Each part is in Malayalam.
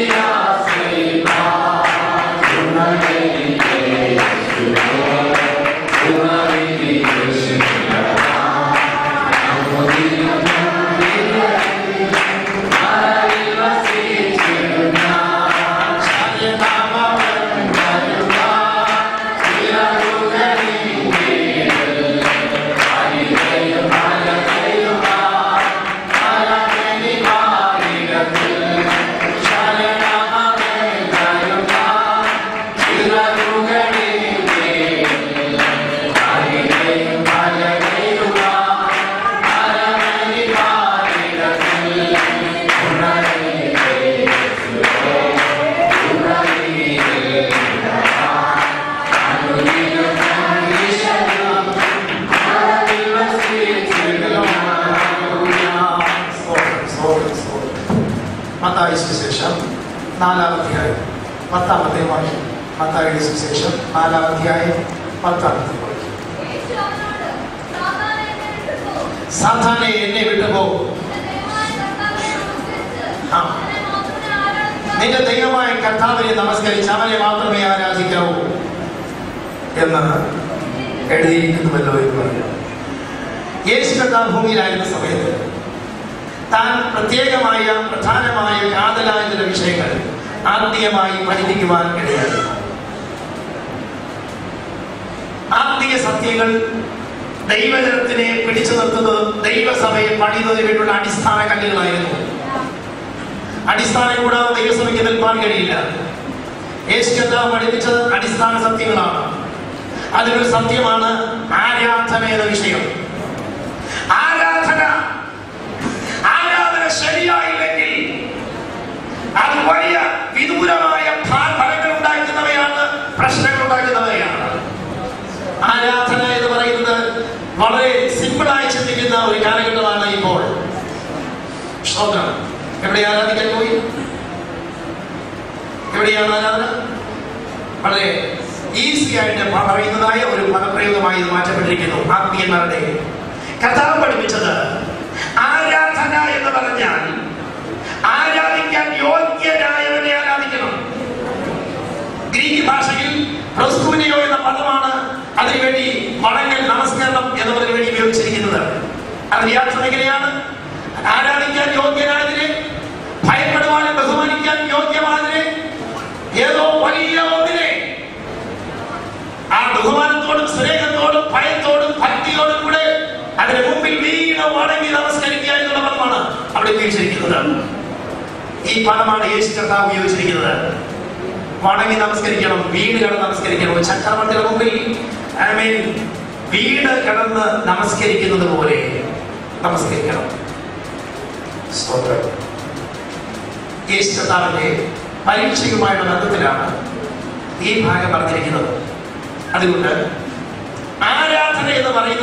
മത്തായി നാലാം അധ്യായം പത്താമത്തെ വാക്യം. മത്തായിയുടെ സുവിശേഷം നാലാമധ്യായം പത്താമത്തെ വാക്യം. സാധാരണ എന്നെ വിട്ടുപോകും ആ. നിന്റെ ദൈവമായ കർത്താവിനെ നമസ്കരിച്ച് അവനെ മാത്രമേ ആരാധിക്കാവൂ എന്ന് എഴുതിയിരിക്കുന്നുവല്ലോ എന്ന് പറഞ്ഞു. യേശു കർത്താവ് ഭൂമിയിലായിരുന്ന സമയത്ത് താൻ പ്രത്യേകമായ പ്രധാനമായ കാതലായ ചില വിഷയങ്ങൾ ആത്മീയമായി പഠിപ്പിക്കുവാൻ ഇടയായി ആത്മീയ സത്യങ്ങൾ ദൈവജനത്തിനെ പിടിച്ചു നിർത്തുന്നത് ദൈവസഭയെ വേണ്ടിയുള്ള അടിസ്ഥാന കല്ലുകളായിരുന്നു. അടിസ്ഥാനം കൂടാതെ ദൈവസഭയ്ക്ക് നിൽപ്പാൻ കഴിയില്ല. യേശു കർത്താവ് പഠിപ്പിച്ചത് അടിസ്ഥാന സത്യങ്ങളാണ്. അതിലൊരു സത്യമാണ് ആരാധന എന്ന വിഷയം. ആരാധന ആരാധന ശരിയായില്ലെങ്കിൽ അത് വലിയ വിദൂരമായ ഫലങ്ങൾ ഉണ്ടാക്കുന്നവയാണ് പ്രശ്നങ്ങൾ ഉണ്ടാക്കുന്നവയാണ്. ആരാധന എന്ന് പറയുന്നത് വളരെ സിമ്പിളായി ചിന്തിക്കുന്ന ഒരു കാലഘട്ടമാണ് ഇപ്പോൾ. സ്തോത്രം എവിടെ ആരാധിക്കാൻ പോയി? എവിടെയാണ് ആരാധന? വളരെ ഈസി ആയിട്ട് പറയുന്നതായ ഒരു പദപ്രയോഗമായി ഇത് മാറ്റപ്പെട്ടിരിക്കുന്നു. ആത്മീയന്മാരുടെ കഥാവ് പഠിപ്പിച്ചത് ആരാധന എന്ന് പറഞ്ഞാൽ ആരാധിക്കാൻ യോഗ്യനായവനെ ആരാധിക്കണം? ഗ്രീക്ക് ഭാഷയിൽ പ്രസ്തുനിയോ എന്ന പദമാണ് അതിനുവേണ്ടി വണങ്ങൽ നമസ്കരണം എന്നതിനു വേണ്ടി ഉപയോഗിച്ചിരിക്കുന്നത്. അത് അർത്ഥം എങ്ങനെയാണ് ആരാധിക്കാൻ യോഗ്യനായതിനെ ഭയപ്പെടുവാനും ബഹുമാനിക്കാൻ യോഗ്യമായതിനെ ഏതോ വലിയ ഒന്നിനെ ആ ബഹുമാനത്തോടും സ്നേഹത്തോടും ഭയത്തോടും ഭക്തിയോടും കൂടെ അതിന് മുമ്പിൽ വീണ് വണങ്ങി നമസ്കരിക്കുക എന്നുള്ള പദമാണ് അവിടെ ഉപയോഗിച്ചിരിക്കുന്നത്. ഈ പദമാണ് യേശു കർത്താവ് ഉപയോഗിച്ചിരിക്കുന്നത്. വണങ്ങി നമസ്കരിക്കണം വീട് കിടന്ന് നമസ്കരിക്കണം. ചക്രവർത്തിയുടെ മുമ്പിൽ ഐ മീൻ വീട് കിടന്ന് നമസ്കരിക്കുന്നത് പോലെ നമസ്കരിക്കണം. യേശു കർത്താവിന്റെ പരീക്ഷയുമായുള്ള ബന്ധത്തിലാണ് ഈ ഭാഗം പറഞ്ഞിരിക്കുന്നത്. അതുകൊണ്ട് ആരാധന എന്ന് പറയുന്നതിൽ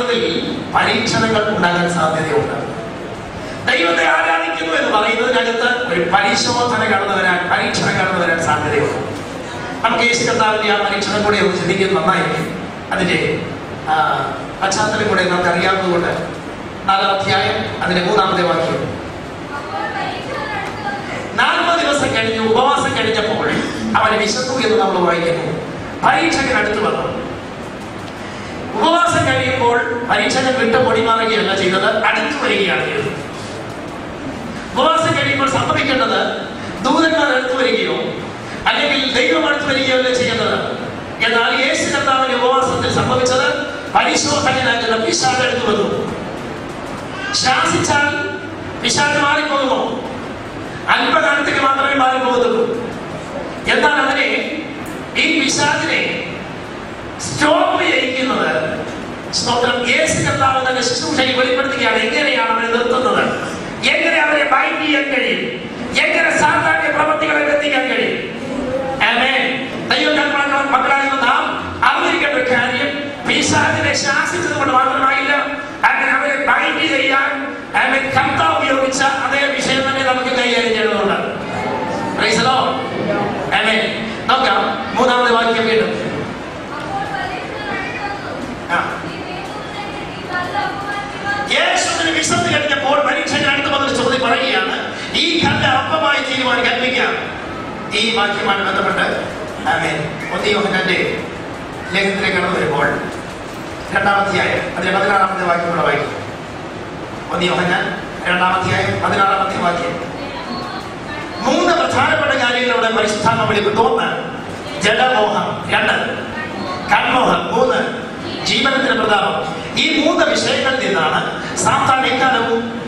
പരീക്ഷണങ്ങൾ ഉണ്ടാകാൻ സാധ്യതയുണ്ട്. ദൈവത്തെ ആരാധിക്കുന്നു എന്ന് പറയുന്നതിനകത്ത് ഒരു പരിശോധന കടന്നു വരാൻ പരീക്ഷണം കടന്നു വരാൻ സാധ്യതയുണ്ട്. നമുക്ക് യേശു കർത്താവിന്റെ ആ പരീക്ഷണം കൂടെ ഒന്ന് ചിന്തിക്കുന്നത് നന്നായിരിക്കും. അതിന്റെ പശ്ചാത്തലം കൂടെ നമുക്ക് അറിയാവുന്നതുകൊണ്ട് നാലാം അധ്യായം അതിന്റെ മൂന്നാമത്തെ വാക്യം. നാൽപ്പത് ദിവസം കഴിഞ്ഞ് ഉപവാസം കഴിഞ്ഞപ്പോൾ അവന് വിശന്നു എന്ന് നമ്മൾ വായിക്കുന്നു. പരീക്ഷകൻ അടുത്ത് വന്നു. ഉപവാസം കഴിയുമ്പോൾ പരീക്ഷകൻ വിട്ട് പൊടിമാറുകയല്ല ചെയ്തത് അടുത്തു വരികയാണ് ഉപവാസം കഴിയുമ്പോൾ സംഭവിക്കേണ്ടത് ദൂതന്മാർ അടുത്തു വരികയോ അല്ലെങ്കിൽ ദൈവം അടുത്തു വരികയോ അല്ല ചെയ്യുന്നത്. എന്നാൽ യേശു കർത്താവിന്റെ ഉപവാസത്തിൽ സംഭവിച്ചത് പരിശോധനയിലാക്കുന്ന പിശാച് എടുത്തു വന്നു. ശാസിച്ചാൽ പിശാച് മാറിപ്പോകുമോ അല്പകാലത്തേക്ക് മാത്രമേ മാറിപ്പോകത്തുള്ളൂ എന്നാൽ അതിനെ ഈ പിശാചിനെ സ്റ്റോപ്പ് ചെയ്യിക്കുന്നത് സ്തോത്രം. യേശു കർത്താവ് തന്റെ ശുശ്രൂഷയിൽ വെളിപ്പെടുത്തുകയാണ്. എങ്ങനെയാണ് അവരെ നിർത്തുന്നത്? എങ്ങനെ അവരെ ബൈൻഡ് ചെയ്യാൻ കഴിയും? എങ്ങനെ സാധാരണ പ്രവൃത്തികളെ എത്തിക്കാൻ കഴിയും? മക്കളായിരുന്ന നാം അറിഞ്ഞിരിക്കേണ്ട കാര്യം പിശാചിനെ ശാസിച്ചത് കൊണ്ട് മാത്രമായില്ല അവരെ ബൈൻഡ് ചെയ്യാൻ കർത്താവ് ഉപയോഗിച്ച അതേ വിഷയം തന്നെ നമുക്ക് കൈകാര്യം ചെയ്യേണ്ടതുണ്ട് Praise the Lord. ആമേൻ. നോക്കാം മൂന്നാമത്തെ വാക്യം വീണ്ടും ആ. യേശുവിന് വിശന്ന് കഴിഞ്ഞപ്പോൾ പരീക്ഷയ്ക്ക് അടുത്ത് വന്നൊരു ചോദ്യം പറയുകയാണ് ഈ വാക്യമാണ് ബന്ധപ്പെട്ട്. ആമേൻ. ഒന്ന് കടന്നു വരുമ്പോൾ രണ്ടാമധ്യായം അതിലെ പതിനാറാമത്തെ വാക്യം കൂടെ രണ്ടാമധ്യായം പതിനാറാമത്തെ വാക്യം. മൂന്ന് പ്രധാനപ്പെട്ട കാര്യങ്ങളുടെ പരിശുദ്ധാത്മ വിളിക്കുന്നു. ഒന്ന് ജലമോഹം. രണ്ട് കൺമോഹം. മൂന്ന് ജീവനത്തിന്റെ പ്രതാപം. ഈ മൂന്ന് വിഷയങ്ങളിൽ നിന്നാണ് സാത്താൻ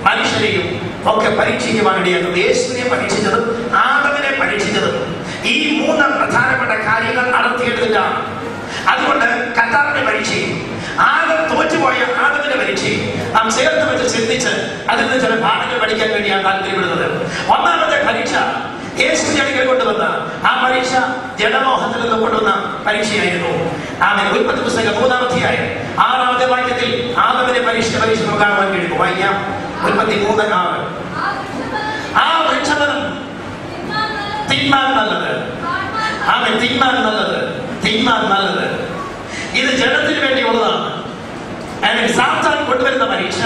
മനുഷ്യരെയും ഒക്കെ പരീക്ഷിക്കുവാനിടയാക്കുന്നത് യേശുവിനെ പരീക്ഷിച്ചതും ആദമിനെ പരീക്ഷിച്ചതും ഈ മൂന്ന് പ്രധാനപ്പെട്ട കാര്യങ്ങൾ നടത്തിയിട്ടില്ല. അതുകൊണ്ട് കത്താറിന്റെ പരീക്ഷയും ആദം തോറ്റുപോയ ആദത്തിന്റെ പരീക്ഷയും നാം ചേർത്ത് വെച്ച് ചിന്തിച്ച് അതിൽ നിന്ന് ചില പാഠങ്ങൾ പഠിക്കാൻ വേണ്ടിയാണ് താല്പര്യപ്പെടുന്നത് ഒന്നാമത്തെ പരീക്ഷ യേശു കൊണ്ടുവന്ന ആ പരീക്ഷ ജഡമോഹത്തിൽ നിന്ന് കൊണ്ടുവന്ന പരീക്ഷയായിരുന്നു. ആമേ ഉൽപ്പത്തി പുസ്തകം മൂന്നാമധ്യായം ആറാമത്തെ വാക്യത്തിൽ ആദമിന്റെ പരീക്ഷ പരീക്ഷ കാണുവാൻ കഴിയും വായിക്കാം. ഉൽപ്പത്തി മൂന്ന് ആറ്. ആ വൃക്ഷഫലം തിന്മാൻ നല്ലത്. ആമേ തിന്മാൻ നല്ലത് തിന്മാൻ നല്ലത് ഇത് ജഡത്തിന് വേണ്ടിയുള്ളതാണ്. ആമേൻ. സാത്താൻ കൊണ്ടുവരുന്ന പരീക്ഷ.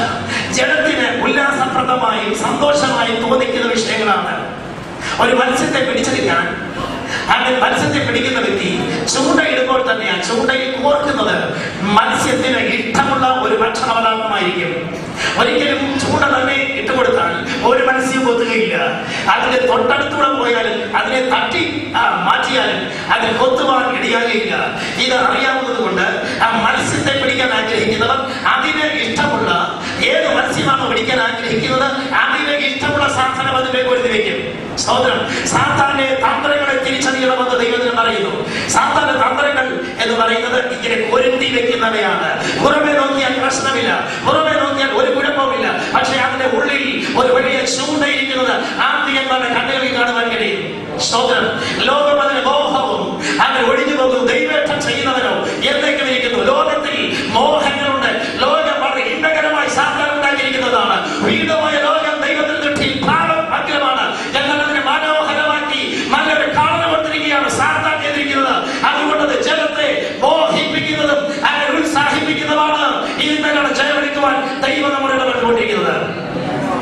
ജഡത്തിന് ഉല്ലാസപ്രദമായും സന്തോഷമായും തോന്നിക്കുന്ന വിഷയങ്ങളാണ്. ഒരു മത്സ്യത്തെ പിടിച്ചെടുക്കാൻ അങ്ങനെ മത്സ്യത്തെ പിടിക്കുന്ന വ്യക്തി ചൂണ്ടയിടുമ്പോൾ തന്നെയാണ് ആ ചൂണ്ടയിൽ കോർക്കുന്നത്. മത്സ്യത്തിന് ഇഷ്ടമുള്ള ഒരു ഭക്ഷണ ഒരിക്കലും ചൂണ്ട തന്നെ ഇട്ടുകൊടുത്താൽ ഒരു മത്സ്യം കൊത്തുകയില്ല. അതിന്റെ തൊട്ടടുത്തൂടെ പോയാലും അതിനെ തട്ടി മാറ്റിയാലും അതിൽ കൊത്തുവാൻ ഇടയാകുകയില്ല ഇത് അറിയാവുന്നത് കൊണ്ട് ആ മത്സ്യത്തെ പിടിക്കാൻ ആഗ്രഹിക്കുന്നവർ അതിന് ഇഷ്ടമുള്ള ഏത് മത്സ്യമാണോ പിടിക്കാൻ ആഗ്രഹിക്കുന്നത് അതിന് ഇഷ്ടമുള്ള സാധനം അതിനെ ഒരുതി വെക്കും. സ്തോത്രം സാത്താന്റെ തന്ത്രങ്ങളെ തിരിച്ചറിയണമെന്ന് ദൈവത്തിന് പറയുന്നു. സാത്താന്റെ തന്ത്രങ്ങൾ എന്ന് പറയുന്നത് ഇങ്ങനെ പൊരുത്തി വെക്കുന്നവയാണ്. പുറമെ നോക്കിയാൽ പ്രശ്നമില്ല. പുറമെ നോക്കിയാൽ ഒരു കുഴപ്പമില്ല പക്ഷെ അതിന്റെ ഉള്ളിൽ ഒരു വലിയ ചൂണ്ടയിരിക്കുന്നത് ആദ്യങ്ങളുടെ കണ്ണുകളിൽ കാണുവാൻ കഴിയും. സ്തോത്രം. ലോകം അതിന് മോഹവും അങ്ങനെ ഒഴിഞ്ഞു പോകും ദൈവേട്ടം ചെയ്യുന്നവനോ എന്തെങ്കിലും ഇരിക്കുന്നു ലോകത്തിൽ മോഹങ്ങളുണ്ട് ലോകം വളരെ ഇന്നകരമായി സാധാരണ ഉണ്ടാക്കിയിരിക്കുന്നതാണ് വീടുമായ ലോകം ദൈവത്തിൽ ദൃഷ്ടിയിൽ ഭാവം അഗ്രമാണ് ഞങ്ങൾ അതിനെ മനോഹരമാക്കി നല്ലൊരു കാണണം കൊണ്ടിരിക്കുകയാണ് സാത്താൻ ചെയ്തിരിക്കുന്നത് അതുകൊണ്ട് അത് ജനത്തെ മോഹിപ്പിക്കുന്നതും അങ്ങനെ ഉത്സാഹിപ്പിക്കുന്നതുമാണ് ഇതിന്മേലാണ് ജയമെടുക്കുവാൻ ദൈവം നമ്മുടെ ഇടപെട്ടുകൊണ്ടിരിക്കുന്നത്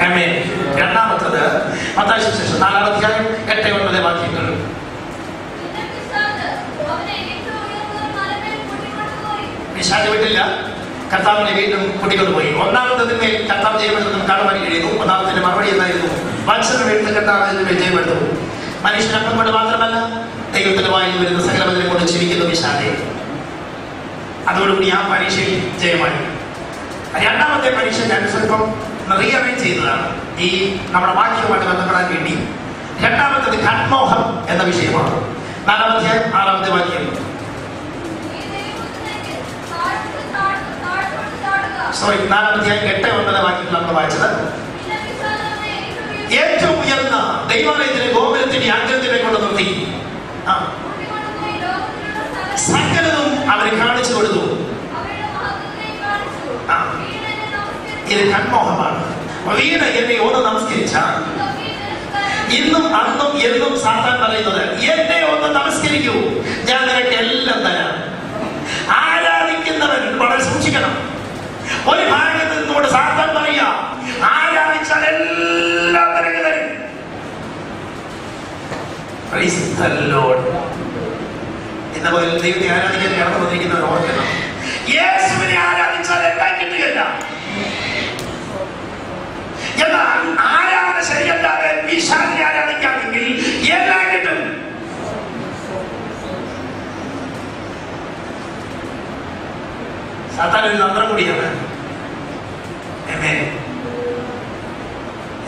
ആമേൻ. രണ്ടാമത്തത് മത്തായി സുവിശേഷം നാലാം അധ്യായം എട്ട് ഒൻപത് വാക്യങ്ങൾ പിശാച് വിട്ടില്ല കർത്താവിനെ വീണ്ടും കൂട്ടിക്കൊണ്ടുപോയി ഒന്നാമത്തതിന്മേൽ കർത്താവ് ജയമെടുത്തു കാണുവാൻ കഴിയുന്നു ഒന്നാമത്തിന്റെ മറുപടി എന്നായിരുന്നു മത്സരം വീട്ടിൽ കർത്താവ് ജയമെടുത്തു. മനുഷ്യനപ്പം കൊണ്ട് മാത്രമല്ല ദൈവത്തിന്റെ വായിൽ വരുന്ന സകലമതിനെ കൊണ്ട് ചിരിക്കുന്നു വിശാലെ അതോടുകൂടി ആ പരീക്ഷയിൽ ജയമായി. രണ്ടാമത്തെ പരീക്ഷ ഞാൻ സ്വല്പം റീഅറേഞ്ച് ചെയ്തതാണ്. ഈ നമ്മുടെ വാക്യവുമായിട്ട് ബന്ധപ്പെടാൻ വേണ്ടി രണ്ടാമത്തത് കൺമോഹം എന്ന വിഷയമാണ്. നാലാമത്തെ ആറാമത്തെ വാക്യം സോറി നാലാമത്തെ എട്ട് ഒമ്പത് വാക്യത്തിൽ നമ്മൾ വായിച്ചത്. ഏറ്റവും ഉയർന്ന ദൈവാലയത്തിലെ ഗോപുരത്തിന്റെ അഗ്രത്തിനെ കൊണ്ട് നിർത്തി. സകലതും അവർ കാണിച്ചു കൊടുത്തു. ഇത് കൺമോഹമാണ് വീട് എന്നെ ഒന്ന് നമസ്കരിച്ച. ഇന്നും അന്നും എന്നും സാത്താൻ പറയുന്നത് എന്നെ ഒന്ന് നമസ്കരിക്കൂ. ഞാൻ നിനക്ക് എല്ലാം തരാം. ആരാധിക്കുന്നവൻ വളരെ സൂക്ഷിക്കണം. ഒരു ഭാഗത്ത് നിന്നുകൊണ്ട് സാത്താൻ പറയാ ആരാധിച്ചാൽ എല്ലാം നിനക്ക് തരും. പോലെ ദൈവത്തെ ആരാധിക്കാൻ കടന്നു വന്നിരിക്കുന്നവർ ഓർക്കണം. യേശുവിനെ ആരാധിച്ചാൽ എല്ലാം കിട്ടുകയില്ല എന്നാൽ ആരാധന ശരിയല്ലാതെ ഈശാനെ ആരാധിക്കാമെങ്കിൽ എല്ലാം കിട്ടും സാത്താൻ ഒരു തന്ത്രം കൂടിയാണ്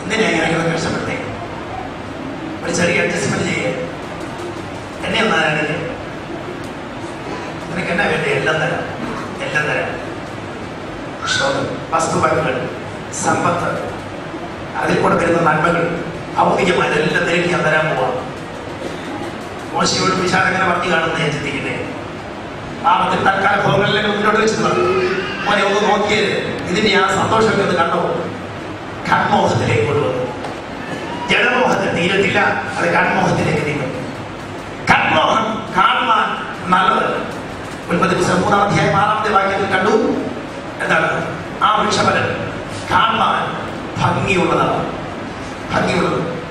എന്തിനാ ഇങ്ങനെ കഷ്ടപ്പെടുത്തേ ഒരു ചെറിയ അഡ്ജസ്റ്റ്മെന്റ് ചെയ്യേ. എന്നെ ഒന്ന് ആരാധിക്കും നിനക്ക് എന്നാ വേണ്ടേ? എല്ലാം തരാം. എല്ലാം തരാം. വസ്തുവകകൾ സമ്പത്ത്. അതിൽ കൂടെ വരുന്ന നന്മകൾ ഭൗതികമായതെല്ലാം നിനക്ക് ഞാൻ തരാൻ പോവാം. മോശയോട് വിശാലങ്ങനെ പറഞ്ഞു കാണുന്ന ഞാൻ പാപത്തിൽ തൽക്കാല ഭോഗങ്ങളിലേക്ക് മുന്നോട്ട് വെച്ചു മോനെ ഒന്ന് നോക്കിയത് ഇതിന്റെ ആ സന്തോഷം എന്ന് കണ്ടോ? കൺമോഹത്തിലേക്ക് കൊണ്ടുവന്നു. ജഡമോഹത്തിൽ തീരത്തില്ല. അത് കൺമോഹത്തിലേക്ക് നീങ്ങും. കൺമോഹം കാണുവാൻ നല്ലത്. ഉൽപ്പത്തി പുസ്തകം മൂന്നാം അധ്യായം ആറാമത്തെ വാക്യത്തിൽ കണ്ടു. എന്താണ്? ആ വൃക്ഷഫലം കാണുവാൻ ഭംഗിയുള്ളതാണ്. ഭംഗിയുള്ളത്.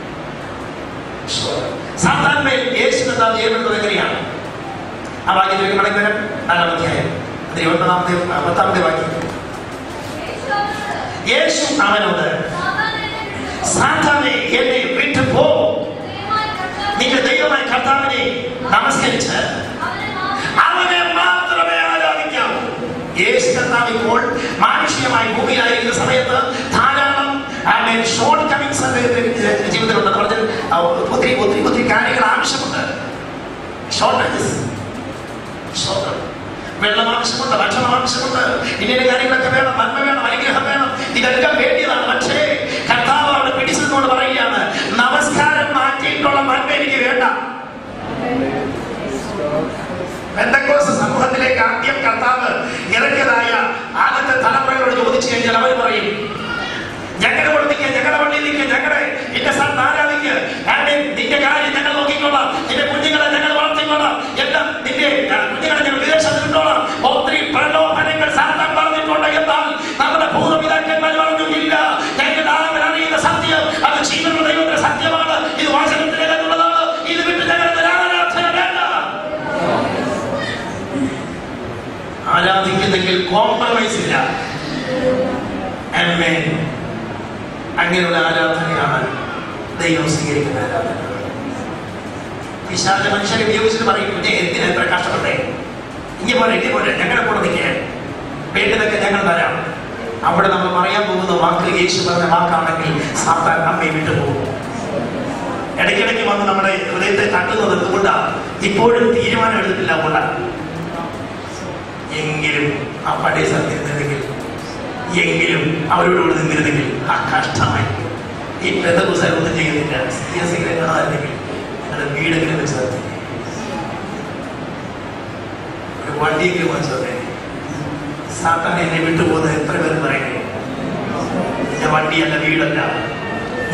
സാധാരണ യേശു ചെയ്യപ്പെടുന്നത് എങ്ങനെയാണ്? ആ വാക്യത്തിലേക്ക് മടങ്ങി വരാം നാലാം അധ്യായം അത് ഇരുപത്തൊന്നാമത്തെ പത്താമത്തെ വാക്യം. യേശു അവനോട് സാധാരണ എന്നെ വിട്ടു പോ. നിന്റെ ദൈവമായ കർത്താവിനെ നമസ്കരിച്ച് അവനെ മാത്രമേ ആരാധിക്കാവൂ യേശു കർത്താവ് ഇപ്പോൾ മാനുഷികമായി ഭൂമിയിലായിരിക്കുന്ന സമയത്ത് ധാരാളം ഷോർട്ട് കമ്മിങ്സ് ജീവിതത്തിലുണ്ട്. എന്ന് പറഞ്ഞാൽ ഒത്തിരി ഒത്തിരി ഒത്തിരി കാര്യങ്ങൾ ആവശ്യമുണ്ട് ഷോർട്ടേജസ് ആവശ്യമുണ്ട് ഭക്ഷണം ആവശ്യമുണ്ട്. ഇങ്ങനെ കാര്യങ്ങളൊക്കെ വേണം നന്മ വേണം അനുഗ്രഹം വേണം. ഇതെല്ലാം വേണ്ടിയതാണ്. പക്ഷേ കർത്താവ് അവിടെ പിടിച്ചതുകൊണ്ട് പറയുകയാണ് നമസ്കാരം മാറ്റിയിട്ടുള്ള നന്മ എനിക്ക് വേണ്ട. പെന്തക്കോസ് സമൂഹത്തിലേക്ക് ആദ്യം കർത്താവ് ഇറക്കിയതായ ആദ്യത്തെ തലമുറയോട് ചോദിച്ചു കഴിഞ്ഞാൽ അവർ പറയും ഞങ്ങളുടെ കൊടുത്തിക്ക് ഞങ്ങളുടെ പള്ളിയിൽ ഞങ്ങളുടെ എന്റെ സാർ ആരാധിക്കുക ആരുടെ നിന്റെ കാര്യം ഞങ്ങൾ നോക്കിക്കോളാം നിന്റെ കുഞ്ഞുങ്ങളെ ഞങ്ങൾ വളർത്തിക്കോളാം എല്ലാം നിന്റെ ആ, കുഞ്ഞുങ്ങളെ ഞങ്ങൾ വിദേശത്ത് വിട്ടോളാം ഒത്തിരി പ്രലോഭനങ്ങൾ സാത്താൻ പറഞ്ഞിട്ടുണ്ട് എന്നാൽ നമ്മുടെ പൂർവപിതാക്കന്മാർ പറഞ്ഞു ഇല്ല ഞങ്ങൾ ആരും അറിയുന്ന സത്യം അത് ജീവനുള്ള ദൈവത്തിന്റെ സത്യമാണ്. ഇത് വാചകത്തിലേക്കുള്ളതാണ് ഇത് വിട്ട് ആരാധന വേണ്ട. ആരാധിക്കുന്നെങ്കിൽ കോംപ്രമൈസ് ഇല്ല. അങ്ങനെയുള്ള ആരാധനയാണ് ദൈവം സ്വീകരിക്കുന്ന ആരാധന. പിശാച മനുഷ്യരെ ഉപയോഗിച്ചിട്ട് പറയും പിന്നെ എന്തിനാ എത്ര കഷ്ടപ്പെട്ടേ ഇങ്ങനെ പോലെ ഇങ്ങനെ പോലെ ഞങ്ങളുടെ കൂടെ നിൽക്കാൻ വേണ്ടതൊക്കെ ഞങ്ങൾ തരാം. അവിടെ നമ്മൾ പറയാൻ പോകുന്ന വാക്ക് യേശു പറഞ്ഞ വാക്കാണെങ്കിൽ സാത്താൻ നമ്മെ വിട്ടുപോകും. ഇടയ്ക്കിടയ്ക്ക് വന്ന് നമ്മുടെ ഹൃദയത്തെ തട്ടുന്നത് എന്തുകൊണ്ടാണ് ഇപ്പോഴും തീരുമാനം എടുത്തില്ല കൊണ്ടാണ് എങ്കിലും ആ പഴയ സത്യത്തിൽ എങ്കിലും അവരോട് നിന്നിരുന്നെങ്കിൽ ആ കഷ്ടമായി. ഈ പെന്തകുസാർ ഒന്നും ചെയ്യുന്നില്ല. സീരിയസ് കാണാതിരുന്നെങ്കിൽ നിങ്ങളുടെ വീടെങ്കിലും വെച്ച് നിർത്തി. ഒരു വണ്ടിയെങ്കിലും വെച്ച് തന്നെ സാത്താൻ എന്നെ വിട്ടുപോകുന്നത് എത്ര പേര് പറയുന്നു എന്റെ വണ്ടിയല്ല വീടല്ല.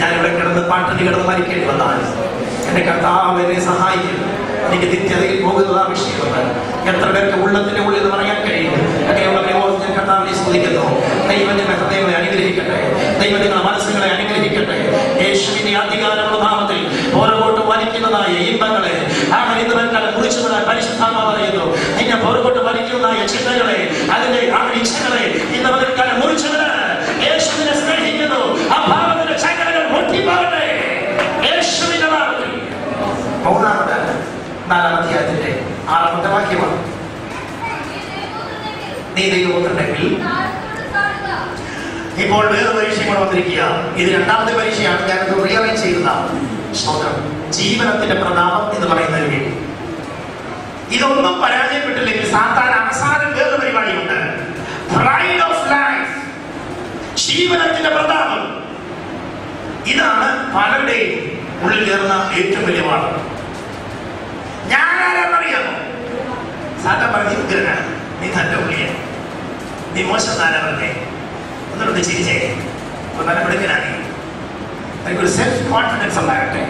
ഞാൻ ഇവിടെ കിടന്ന് പാട്ടിന് കിടന്ന് മരിക്കേണ്ടി വന്നാണ്. എന്റെ കർത്താവ് എന്നെ സഹായിക്കുന്നു. എനിക്ക് നിത്യതയിൽ പോകുന്നത് ആവശ്യമുണ്ട് എത്ര പേർക്ക് ഉള്ളത്തിന്റെ ഉള്ളിൽ എന്ന് പറയാൻ കഴിയും അങ്ങനെയുള്ളവരെ ഓർത്ത് ഞാൻ കർത്താവിനെ സ്തുതിക്കുന്നു. ദൈവം നിങ്ങളുടെ അനുഗ്രഹിക്കട്ടെ. ദൈവം മനസ്സുകളെ അനുഗ്രഹിക്കട്ടെ. യേശുവിന്റെ അധികാരമുള്ള നാമത്തിൽ പുറകോട്ട് വലിക്കുന്നതായ ഇമ്പങ്ങളെ ആ ഇന്ന് കുറിച്ചതായ പരിശുദ്ധാമ പറയുന്നു. നിന്നെ പുറകോട്ട് വലിക്കുന്നതായ ചിന്തകളെ അതിന്റെ ആ ഇച്ഛകളെ ഇന്ന് വൽക്കാലം മുറിച്ചു വിടാൻ യേശുവിനെ സ്നേഹിക്കുന്നു ആ ഭാവത്തിന്റെ ചങ്ങലകൾ പൊട്ടിപ്പോകട്ടെ യേശുവിന്റെ നാമത്തിൽ മൂന്നാമത് നാലാം അധ്യായത്തിന്റെ ആറാമത്തെ വാക്യമാണ് നീ ദൈവപുത്രനെങ്കിൽ ഇപ്പോൾ വേറെ പരീക്ഷ ഇത് രണ്ടാമത്തെ പരീക്ഷയാണ്. ഞാനത് റിയലൈസ് ചെയ്യുന്ന സ്തോത്രം. ജീവനത്തിന്റെ പ്രതാപം എന്ന് പറയുന്ന ഒരു വ്യക്തി ഇതൊന്നും പരാജയപ്പെട്ടില്ലെങ്കിൽ സാത്താൻ അവസാനം വേറെ പരിപാടിയുണ്ട്. പ്രൈഡ് ഓഫ് ലൈഫ് ജീവനത്തിന്റെ പ്രതാപം. ഇതാണ് പലരുടെയും ഉള്ളിൽ കയറുന്ന ഏറ്റവും വലിയ പാഠം. ഞാൻ ആരാണെന്നറിയാമോ സാത്താൻ പറഞ്ഞ ഉഗ്രനാണ്. നീ തന്റെ ഉള്ളിയാണ് നീ മോശം പറഞ്ഞേ ഒന്നുകൊണ്ട് ചിരിച്ചേ നല്ല മിടുക്കനാണ് എനിക്കൊരു സെൽഫ് കോൺഫിഡൻസ് ഉണ്ടാകട്ടെ